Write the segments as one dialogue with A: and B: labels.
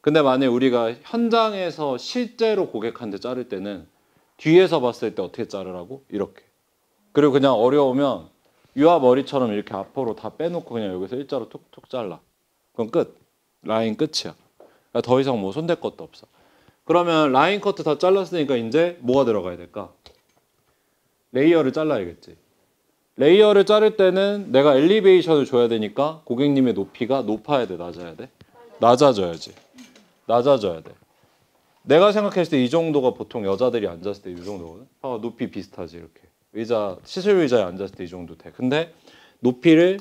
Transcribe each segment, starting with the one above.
A: 근데 만약에 우리가 현장에서 실제로 고객한테 자를 때는 뒤에서 봤을 때 어떻게 자르라고? 이렇게. 그리고 그냥 어려우면 유아 머리처럼 이렇게 앞으로 다 빼놓고 그냥 여기서 일자로 툭툭 잘라. 그럼 끝. 라인 끝이야. 그러니까 더 이상 뭐 손댈 것도 없어. 그러면 라인 커트 다 잘랐으니까 이제 뭐가 들어가야 될까? layer를 잘라야겠지. layer를 자를 때는 내가 elevation을 줘야 되니까 고객님의 높이가 높아야 돼, 낮아야 돼? 낮아져야지. 낮아져야 돼. 내가 생각했을 때 이 정도가 보통 여자들이 앉았을 때 이 정도거든. 아, 높이 비슷하지 이렇게. 의자 시술 의자에 앉았을 때 이 정도 돼. 근데 높이를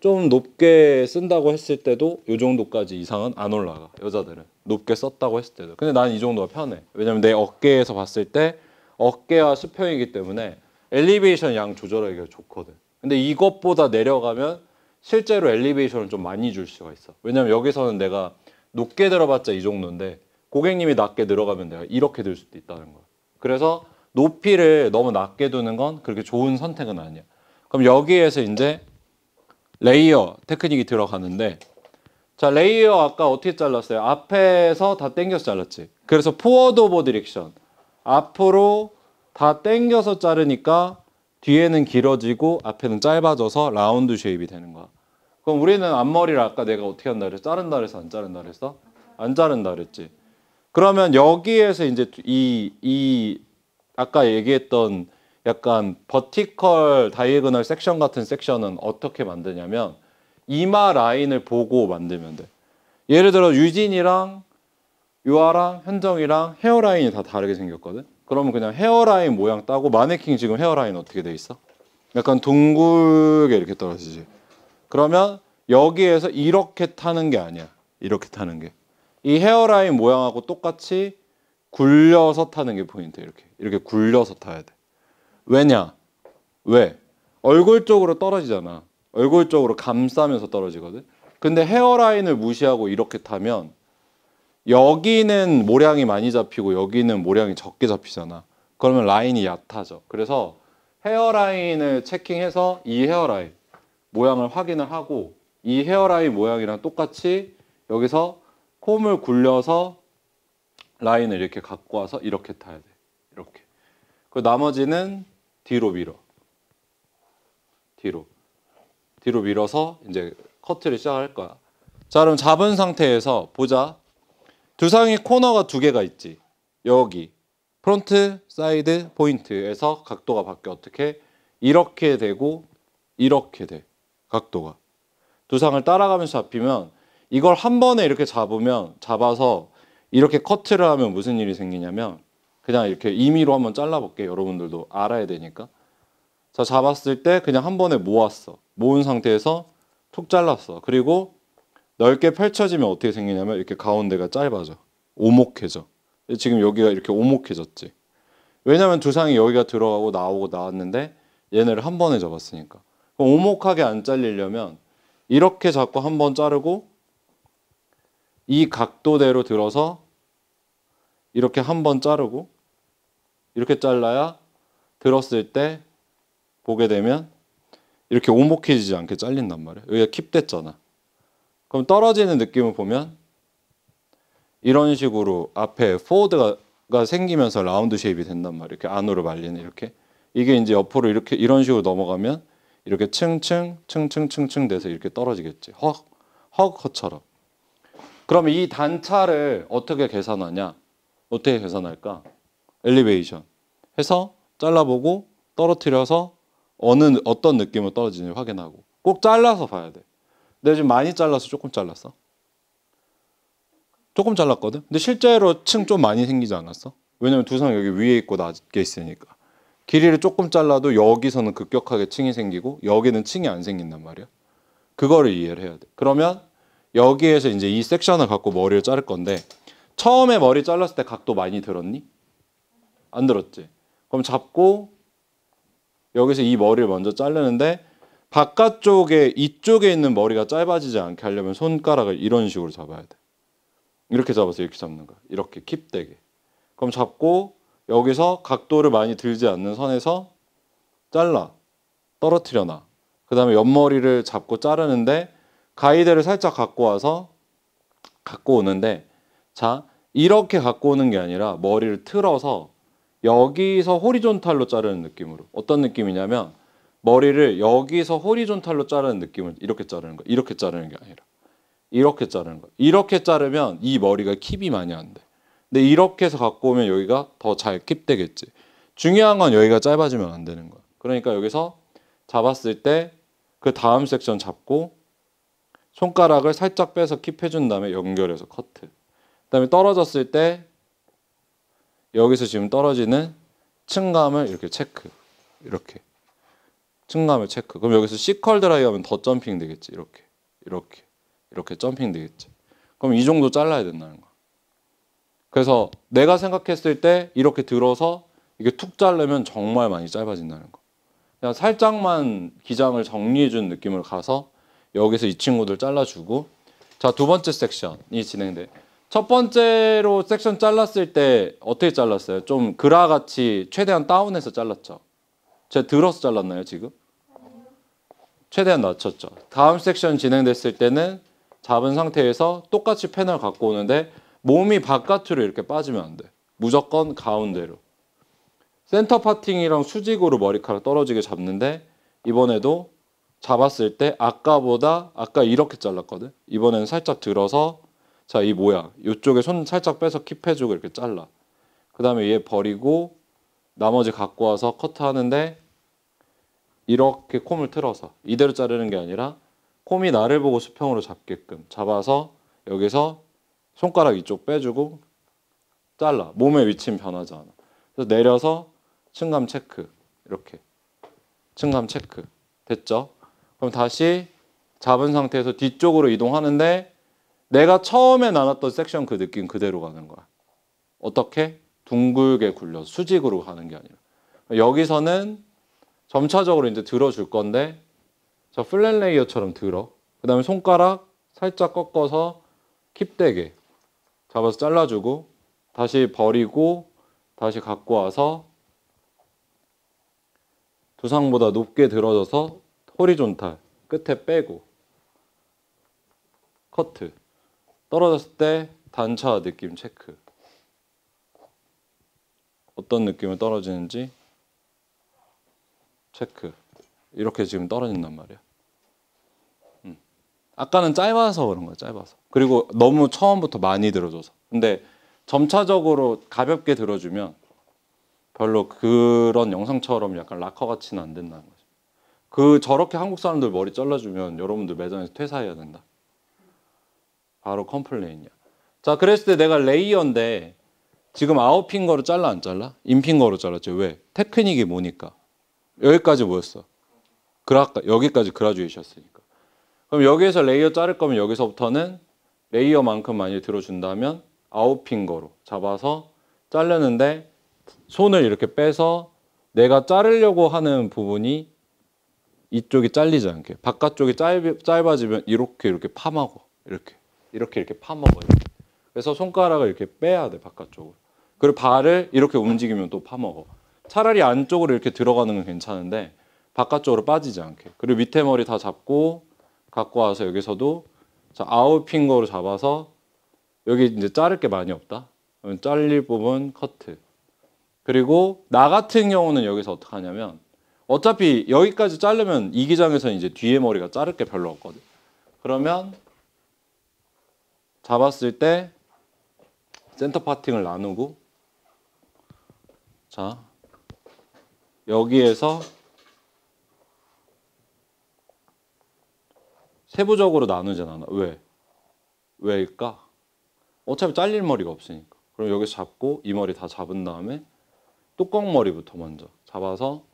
A: 좀 높게 쓴다고 했을 때도 이 정도까지 이상은 안 올라가. 여자들은 높게 썼다고 했을 때도. 근데 난 이 정도가 편해. 왜냐면 내 어깨에서 봤을 때 어깨와 수평이기 때문에 엘리베이션 양 조절하기가 좋거든. 근데 이것보다 내려가면 실제로 elevation을 좀 많이 줄 수가 있어. 왜냐면 여기서는 내가 높게 들어봤자 이 정도인데 고객님이 낮게 들어가면 내가 이렇게 들 수도 있다는 거야. 그래서 높이를 너무 낮게 두는 건 그렇게 좋은 선택은 아니야. 그럼 여기에서 이제 layer 테크닉이 들어가는데 자 layer 아까 어떻게 잘랐어요? 앞에서 다 당겨서 잘랐지. 그래서 forward over direction 앞으로 다 당겨서 자르니까 뒤에는 길어지고 앞에는 짧아져서 round shape이 되는 거야. 그럼 우리는 앞머리를 아까 내가 어떻게 한다 그랬어? 자른다 그랬어? 안 자른다 그랬어? 안 자른다 그랬지. 그러면 여기에서 이제 이, 이 아까 얘기했던 약간 vertical diagonal section 같은 section은 어떻게 만드냐면 이마 라인을 보고 만들면 돼. 예를 들어 유진이랑 유아랑 현정이랑 hairline이 다 다르게 생겼거든. 그러면 그냥 hairline 모양 따고 마네킹 지금 hairline 어떻게 돼 있어? 약간 둥글게 이렇게 떨어지지. 그러면 여기에서 이렇게 타는 게 아니야. 이렇게 타는 게. 이 헤어라인 모양하고 똑같이 굴려서 타는 게 포인트. 이렇게. 이렇게 굴려서 타야 돼. 왜냐? 왜? 얼굴 쪽으로 떨어지잖아. 얼굴 쪽으로 감싸면서 떨어지거든. 근데 헤어라인을 무시하고 이렇게 타면 여기는 모량이 많이 잡히고 여기는 모량이 적게 잡히잖아. 그러면 라인이 얕아져. 그래서 헤어라인을 체킹해서 이 헤어라인 모양을 확인을 하고 이 헤어라인 모양이랑 똑같이 여기서 콤을 굴려서 라인을 이렇게 갖고 와서 이렇게 타야 돼. 이렇게. 그 나머지는 뒤로 밀어. 뒤로. 뒤로 밀어서 이제 커트를 시작할 거야. 자, 그럼 잡은 상태에서 보자. 두상의 코너가 두 개가 있지. 여기. front, side, point에서 각도가 바뀌어 어떻게? 이렇게 되고 이렇게 돼. 각도가. 두상을 따라가면서 잡히면 이걸 한 번에 이렇게 잡으면 잡아서 이렇게 커트를 하면 무슨 일이 생기냐면 그냥 이렇게 임의로 한번 잘라볼게요. 여러분들도 알아야 되니까. 자, 잡았을 때 그냥 한 번에 모았어. 모은 상태에서 툭 잘랐어. 그리고 넓게 펼쳐지면 어떻게 생기냐면 이렇게 가운데가 짧아져. 오목해져. 지금 여기가 이렇게 오목해졌지. 왜냐면 두상이 여기가 들어가고 나오고 나왔는데 얘네를 한 번에 잡았으니까. 오목하게 안 잘리려면 이렇게 잡고 한 번 자르고 이 각도대로 들어서 이렇게 한 번 자르고 이렇게 잘라야 들었을 때 보게 되면 이렇게 오목해지지 않게 잘린단 말이에요. 여기가 keep됐잖아. 그럼 떨어지는 느낌을 보면 이런 식으로 앞에 forward가 생기면서 round shape이 된단 말이에요. 이렇게 안으로 말리는 이렇게. 이게 이제 옆으로 이렇게 이런 식으로 넘어가면 이렇게 층층 층층 층층 돼서 이렇게 떨어지겠지. 헉 헉 허처럼. 그럼 이 단차를 어떻게 계산하냐? 어떻게 계산할까? 엘리베이션 해서 잘라보고 떨어뜨려서 어느 어떤 느낌으로 떨어지는지 확인하고 꼭 잘라서 봐야 돼. 내가 지금 많이 잘라서 조금 잘랐어. 조금 잘랐거든. 근데 실제로 층 좀 많이 생기지 않았어? 왜냐면 두상 여기 위에 있고 낮게 있으니까. 길이를 조금 잘라도 여기서는 급격하게 층이 생기고 여기는 층이 안 생긴단 말이야. 그거를 이해를 해야 돼. 그러면 여기에서 이제 이 섹션을 갖고 머리를 자를 건데 처음에 머리 잘랐을 때 각도 많이 들었니? 안 들었지. 그럼 잡고 여기서 이 머리를 먼저 자르는데 바깥쪽에 이쪽에 있는 머리가 짧아지지 않게 하려면 손가락을 이런 식으로 잡아야 돼. 이렇게 잡아서 이렇게 잡는 거야. 이렇게 킵되게. 그럼 잡고 여기서 각도를 많이 들지 않는 선에서 잘라. 떨어뜨려 놔. 그 다음에 옆머리를 잡고 자르는데 가이드를 살짝 갖고 와서 갖고 오는데 자, 이렇게 갖고 오는 게 아니라 머리를 틀어서 여기서 호리존탈로 자르는 느낌으로. 어떤 느낌이냐면 머리를 여기서 호리존탈로 자르는 느낌을 이렇게 자르는 거. 이렇게 자르는 게 아니라 이렇게 자르는 거. 이렇게 자르면 이 머리가 킵이 많이 안 돼. 근데 이렇게 해서 갖고 오면 여기가 더 잘 킵되겠지. 중요한 건 여기가 짧아지면 안 되는 거야. 그러니까 여기서 잡았을 때 그 다음 섹션 잡고 손가락을 살짝 빼서 킵해 준 다음에 연결해서 커트. 그다음에 떨어졌을 때 여기서 지금 떨어지는 층감을 이렇게 체크. 이렇게. 층감을 체크. 그럼 여기서 C컬 드라이 하면 더 점핑 되겠지. 이렇게. 이렇게. 이렇게 점핑 되겠지. 그럼 이 정도 잘라야 된다는 거야. 그래서 내가 생각했을 때 이렇게 들어서 이게 툭 자르면 정말 많이 짧아진다는 거. 그냥 살짝만 기장을 정리해 준 느낌으로 가서 여기서 이 친구들 잘라주고 자 두 번째 섹션이 진행돼. 첫 번째로 섹션 잘랐을 때 어떻게 잘랐어요? 좀 그라같이 최대한 다운해서 잘랐죠. 제가 들어서 잘랐나요 지금? 최대한 낮췄죠. 다음 섹션 진행됐을 때는 잡은 상태에서 똑같이 패널 갖고 오는데 몸이 바깥으로 이렇게 빠지면 안 돼. 무조건 가운데로. 센터 파팅이랑 수직으로 머리카락 떨어지게 잡는데 이번에도 잡았을 때 아까보다 아까 이렇게 잘랐거든. 이번에는 살짝 들어서 자 이 뭐야? 이쪽에 손 살짝 빼서 킵해주고 이렇게 잘라. 그 다음에 얘 버리고 나머지 갖고 와서 커트하는데 이렇게 콤을 틀어서 이대로 자르는 게 아니라 콤이 나를 보고 수평으로 잡게끔 잡아서 여기서 손가락 이쪽 빼주고 잘라. 몸의 위치는 변하지 않아. 그래서 내려서 층감 체크 이렇게 층감 체크 됐죠? 그럼 다시 잡은 상태에서 뒤쪽으로 이동하는데 내가 처음에 나눴던 섹션 그 느낌 그대로 가는 거야. 어떻게? 둥글게 굴려 수직으로 가는 게 아니라 여기서는 점차적으로 이제 들어줄 건데 저 flat layer처럼 들어. 그 다음에 손가락 살짝 꺾어서 keep되게 잡아서 잘라주고 다시 버리고 다시 갖고 와서 두상보다 높게 들어져서 horizontal 끝에 빼고 커트. 떨어졌을 때 단차 느낌 체크. 어떤 느낌을 떨어지는지 체크. 이렇게 지금 떨어진단 말이야. 음. 아까는 짧아서 그런 거야 짧아서 그리고 너무 처음부터 많이 들어줘서 근데 점차적으로 가볍게 들어주면 별로 그런 영상처럼 약간 락커 같이는 안 된다는 거죠. 그 저렇게 한국 사람들 머리 잘라주면 여러분들 매장에서 퇴사해야 된다. 바로 컴플레인이야. 자, 그랬을 때 내가 layer인데 지금 out finger로 잘라 안 잘라? in finger로 잘랐지. 왜? 테크닉이 뭐니까? 여기까지 뭐였어? 그라까 여기까지 graduation이었으니까. 그럼 여기에서 layer 자를 거면 여기서부터는 layer만큼 많이 들어준다면 out finger로 잡아서 자르는데 손을 이렇게 빼서 내가 자르려고 하는 부분이 이쪽이 잘리지 않게 바깥쪽이 짧, 짧아지면 이렇게 이렇게 파먹어 이렇게 이렇게 이렇게 파먹어요. 그래서 손가락을 이렇게 빼야 돼 바깥쪽으로. 그리고 발을 이렇게 움직이면 또 파먹어. 차라리 안쪽으로 이렇게 들어가는 건 괜찮은데 바깥쪽으로 빠지지 않게. 그리고 밑에 머리 다 잡고 갖고 와서 여기서도 자 out finger로 잡아서 여기 이제 자를 게 많이 없다. 그러면 잘릴 부분 커트. 그리고 나 같은 경우는 여기서 어떻게 하냐면 어차피 여기까지 자르면 이 기장에서는 이제 뒤에 머리가 자를 게 별로 없거든. 그러면 잡았을 때 센터 파팅을 나누고 자 여기에서 세부적으로 나누진 않아. 왜? 왜일까? 어차피 잘릴 머리가 없으니까. 그럼 여기서 잡고 이 머리 다 잡은 다음에 뚜껑 머리부터 먼저 잡아서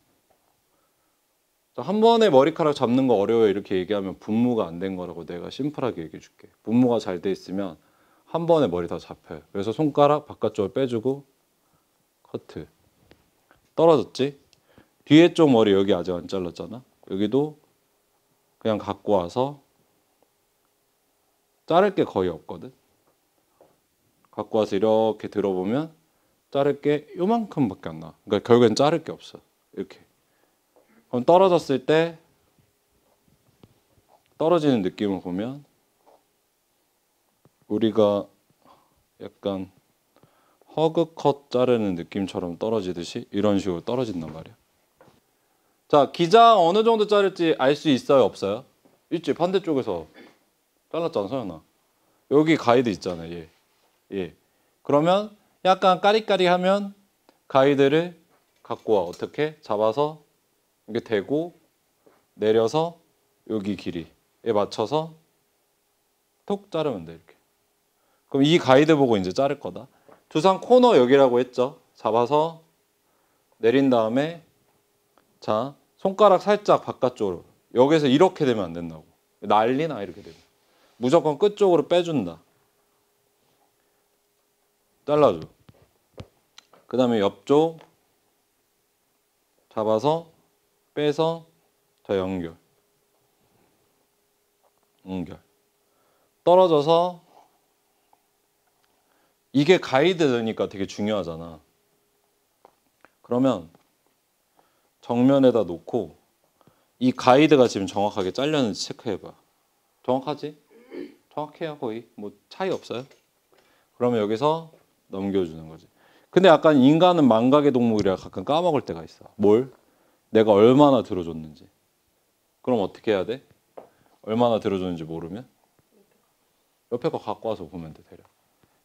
A: 한 번에 머리카락 잡는 거 어려워요 이렇게 얘기하면 분무가 안 된 거라고 내가 심플하게 얘기해 줄게 분무가 잘 돼 있으면 한 번에 머리 다 잡혀요 그래서 손가락 바깥쪽을 빼주고 커트 떨어졌지? 뒤에 쪽 머리 여기 아직 안 잘랐잖아 여기도 그냥 갖고 와서 자를 게 거의 없거든 갖고 와서 이렇게 들어보면 자를 게 요만큼밖에 안 나. 그러니까 결국엔 자를 게 없어. 이렇게. 그럼 떨어졌을 때 떨어지는 느낌을 보면 우리가 약간 허그컷 자르는 느낌처럼 떨어지듯이 이런 식으로 떨어진단 말이야. 자 기장 어느 정도 자를지 알 수 있어요 없어요? 있지 반대쪽에서 잘랐잖아 서연아. 여기 가이드 있잖아 얘. 예. 그러면 약간 까리까리하면 가이드를 갖고 와 어떻게 잡아서 이게 대고 내려서 여기 길이에 맞춰서 톡 자르면 돼 이렇게. 그럼 이 가이드 보고 이제 자를 거다. 두상 코너 여기라고 했죠. 잡아서 내린 다음에 자 손가락 살짝 바깥쪽으로 여기서 이렇게 되면 안 된다고. 난리나 이렇게 되면 무조건 끝쪽으로 빼준다. 잘라줘. 그 다음에 옆쪽 잡아서 빼서 자 연결 연결 떨어져서 이게 가이드니까 되게 중요하잖아. 그러면 정면에다 놓고 이 가이드가 지금 정확하게 잘렸는지 체크해봐. 정확하지? 정확해요 거의 뭐 차이 없어요. 그러면 여기서 넘겨주는 거지. 근데 약간 인간은 망각의 동물이라 가끔 까먹을 때가 있어. 뭘? 내가 얼마나 들어줬는지. 그럼 어떻게 해야 돼? 얼마나 들어줬는지 모르면 옆에 거 갖고 와서 보면 돼 대략.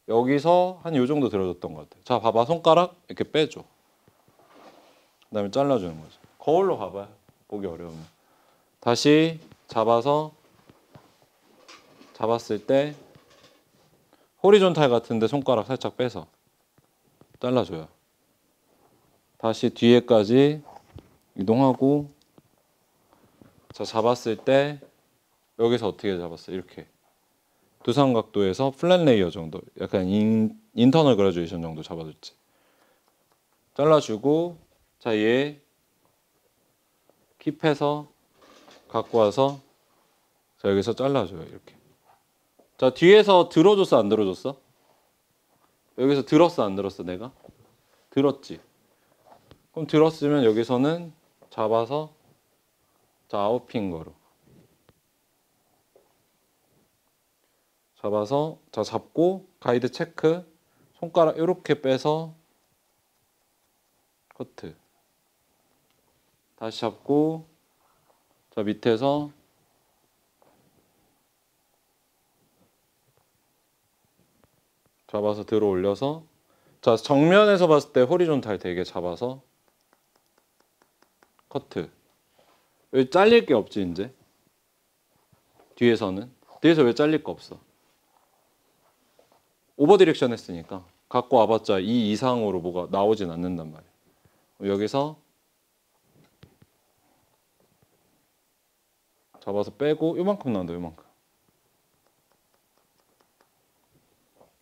A: 여기서 한 요 정도 들어줬던 것 같아. 자 봐봐 손가락 이렇게 빼줘. 그 다음에 잘라주는 거지. 거울로 봐봐요. 보기 어려우면. 다시 잡아서 잡았을 때 horizontal 같은데 손가락 살짝 빼서 잘라줘요. 다시 뒤에까지 이동하고 자 잡았을 때 여기서 어떻게 잡았어요? 이렇게 두상 각도에서 flat layer 정도 약간 in, internal graduation 정도 잡아줬지. 잘라주고 자 얘 킵해서 갖고 와서 자 여기서 잘라줘요 이렇게. 자 뒤에서 들어줬어 안 들어줬어? 여기서 들었어 안 들었어 내가? 들었지. 그럼 들었으면 여기서는 잡아서 자 아웃핑거로 잡아서 자 잡고 가이드 체크 손가락 이렇게 빼서 커트 다시 잡고 자 밑에서 잡아서 들어 올려서 자 정면에서 봤을 때 호리존탈 되게 잡아서 커트. 여기 잘릴 게 없지 이제? 뒤에서는. 뒤에서 왜 잘릴 거 없어? over direction 했으니까. 갖고 와봤자 이 이상으로 뭐가 나오진 않는단 말이야. 여기서 잡아서 빼고 요만큼 나온다 요만큼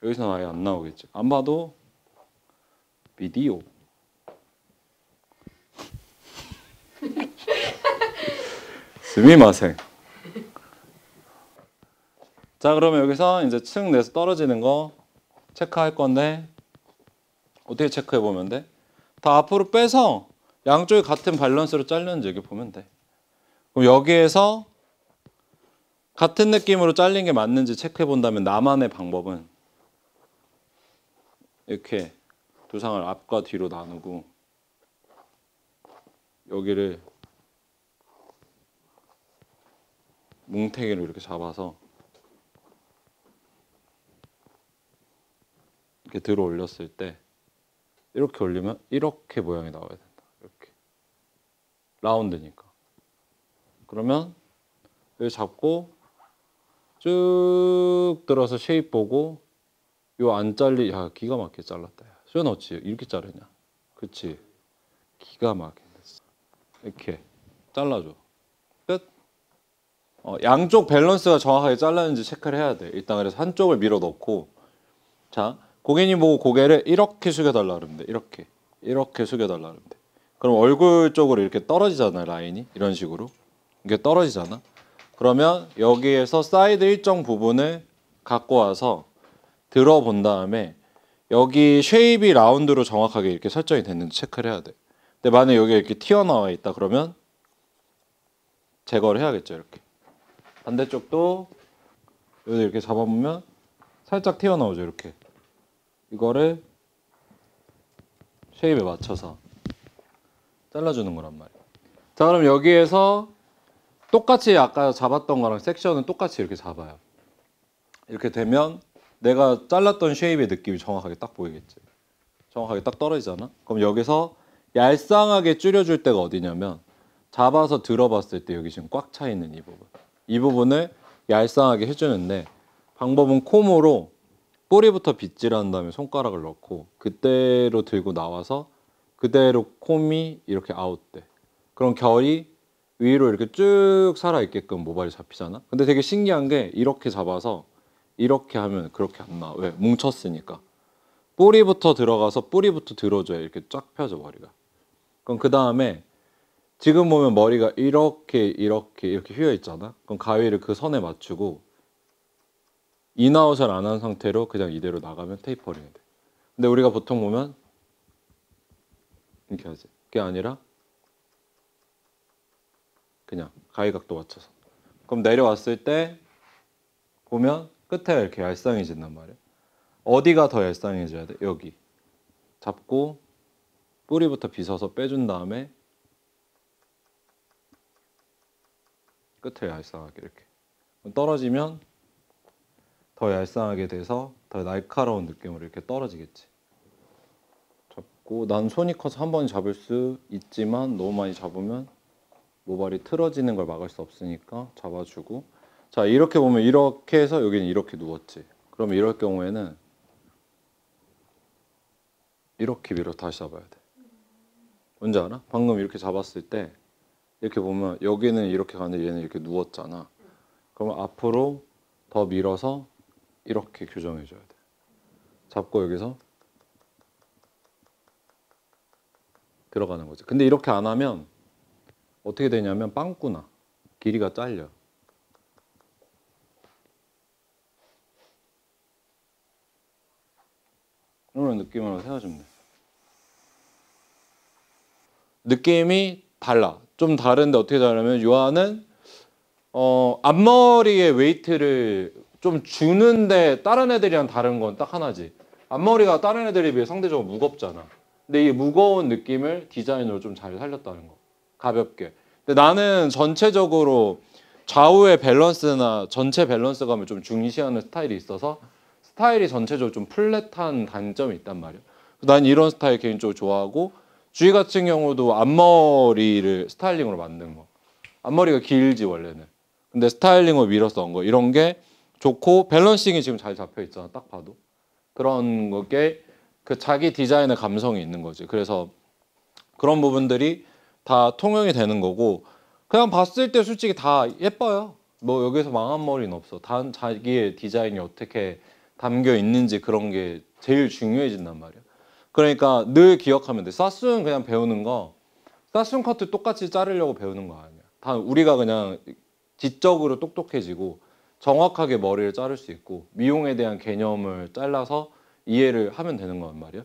A: 여기서는 아예 안 나오겠지 안 봐도 비디오 스미마생 자 그러면 여기서 이제 층 내서 떨어지는 거 체크할 건데 어떻게 체크해 보면 돼? 다 앞으로 빼서 양쪽이 같은 밸런스로 잘렸는지 여기 보면 돼. 그럼 여기에서 같은 느낌으로 잘린 게 맞는지 체크해 본다면 나만의 방법은 이렇게 두 상을 앞과 뒤로 나누고 여기를 뭉탱이로 이렇게 잡아서 이렇게 들어 올렸을 때 이렇게 올리면 이렇게 모양이 나와야 된다. 이렇게 라운드니까. 그러면 여기 잡고 쭉 들어서 쉐입 보고 요안 잘리 야 기가 막히게 잘랐다. 야. 수연 어찌 이렇게 자르냐? 그치? 기가 막히게 됐어. 이렇게 잘라줘. 끝. 어, 양쪽 밸런스가 정확하게 잘랐는지 체크를 해야 돼. 일단 그래서 한쪽을 밀어 넣고 자 고객님 보고 고개를 이렇게 숙여달라 그러면 돼. 이렇게 이렇게 숙여달라 그러면 돼. 그럼 얼굴 쪽으로 이렇게 떨어지잖아 라인이 이런 식으로 이게 떨어지잖아. 그러면 여기에서 사이드 일정 부분을 갖고 와서 들어본 다음에 여기 쉐입이 라운드로 정확하게 이렇게 설정이 됐는지 체크를 해야 돼. 근데 만약 여기 이렇게 튀어나와 있다 그러면 제거를 해야겠죠 이렇게. 반대쪽도 여기 이렇게 잡아보면 살짝 튀어나오죠 이렇게. 이거를 쉐입에 맞춰서 잘라주는 거란 말이야. 자 그럼 여기에서 똑같이 아까 잡았던 거랑 섹션은 똑같이 이렇게 잡아요. 이렇게 되면 내가 잘랐던 쉐입의 느낌이 정확하게 딱 보이겠지. 정확하게 딱 떨어지잖아. 그럼 여기서 얄쌍하게 줄여줄 때가 어디냐면 잡아서 들어봤을 때 여기 지금 꽉 차 있는 이 부분. 이 부분을 얄쌍하게 해주는데 방법은 콤으로 뿌리부터 빗질한 다음에 손가락을 넣고 그대로 들고 나와서 그대로 comb이 이렇게 아웃돼. 그럼 결이 위로 이렇게 쭉 살아 있게끔 모발이 잡히잖아. 근데 되게 신기한 게 이렇게 잡아서 이렇게 하면 그렇게 안 나와. 왜? 뭉쳤으니까. 뿌리부터 들어가서 뿌리부터 들어줘야 이렇게 쫙 펴져 머리가. 그럼 그 다음에 지금 보면 머리가 이렇게 이렇게 이렇게 휘어 있잖아. 그럼 가위를 그 선에 맞추고 in-out을 안 한 상태로 그냥 이대로 나가면 tapering이 돼. 근데 우리가 보통 보면 이렇게 하지. 그게 아니라 그냥 가위 각도 맞춰서. 그럼 내려왔을 때 보면 끝에 이렇게 얄쌍해진단 말이야. 어디가 더 얄쌍해져야 돼? 여기. 잡고 뿌리부터 빗어서 빼준 다음에 끝에 얄쌍하게 이렇게. 떨어지면 더 얄쌍하게 돼서 더 날카로운 느낌으로 이렇게 떨어지겠지. 잡고 난 손이 커서 한 번 잡을 수 있지만 너무 많이 잡으면 모발이 틀어지는 걸 막을 수 없으니까 잡아주고 자 이렇게 보면 이렇게 해서 여기는 이렇게 누웠지. 그러면 이럴 경우에는 이렇게 밀어 다시 잡아야 돼. 뭔지 알아? 방금 이렇게 잡았을 때 이렇게 보면 여기는 이렇게 가는데 얘는 이렇게 누웠잖아. 그러면 앞으로 더 밀어서 이렇게 교정해 줘야 돼. 잡고 여기서 들어가는 거지. 근데 이렇게 안 하면 어떻게 되냐면 빵꾸나 길이가 잘려. 이런 느낌으로 돼. 느낌이 달라. 좀 다른데 어떻게 다르냐면 유아는 어, 앞머리에 weight를 좀 주는데 다른 애들이랑 다른 건 딱 하나지. 앞머리가 다른 애들에 비해 상대적으로 무겁잖아. 근데 이 무거운 느낌을 디자인으로 좀 잘 살렸다는 거. 가볍게. 근데 나는 전체적으로 좌우의 밸런스나 전체 밸런스감을 좀 중시하는 스타일이 있어서 스타일이 전체적으로 좀 flat한 단점이 있단 말이야. 난 이런 스타일 개인적으로 좋아하고 주희 같은 경우도 앞머리를 스타일링으로 만든 거. 앞머리가 길지 원래는. 근데 스타일링으로 밀어서 넣은 거. 이런 게 좋고 밸런싱이 지금 잘 잡혀 있잖아. 딱 봐도. 그런 거게 그 자기 디자인의 감성이 있는 거지. 그래서 그런 부분들이 다 통용이 되는 거고 그냥 봤을 때 솔직히 다 예뻐요. 뭐 여기서 망한 머리는 없어. 단 자기의 디자인이 어떻게 담겨 있는지 그런 게 제일 중요해진단 말이야. 그러니까 늘 기억하면 돼. 사순 그냥 배우는 거 사순 커트 똑같이 자르려고 배우는 거 아니야. 다 우리가 그냥 지적으로 똑똑해지고 정확하게 머리를 자를 수 있고 미용에 대한 개념을 잘라서 이해를 하면 되는 거란 말이야.